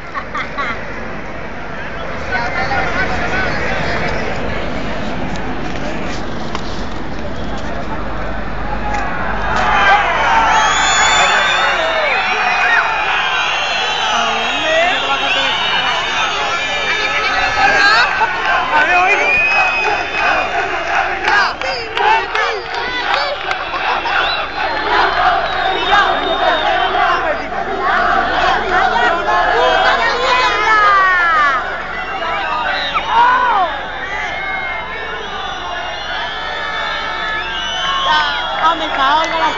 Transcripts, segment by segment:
Ha ha! ¿Dónde está Olga la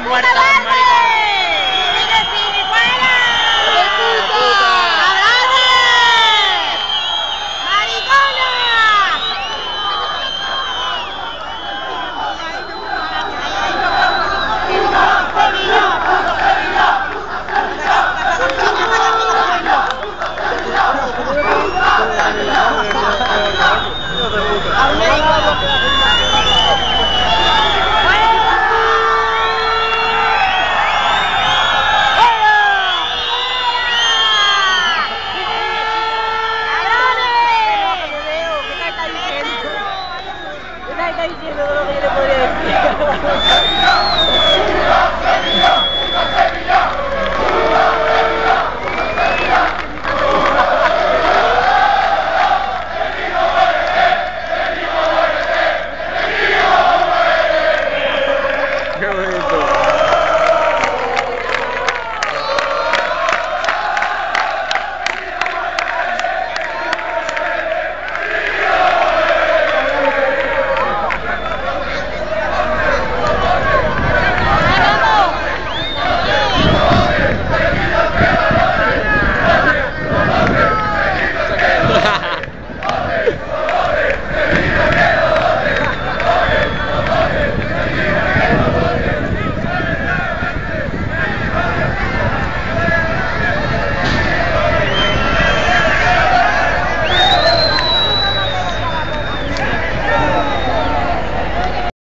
¡Vuestra puta! Ano, Gracias.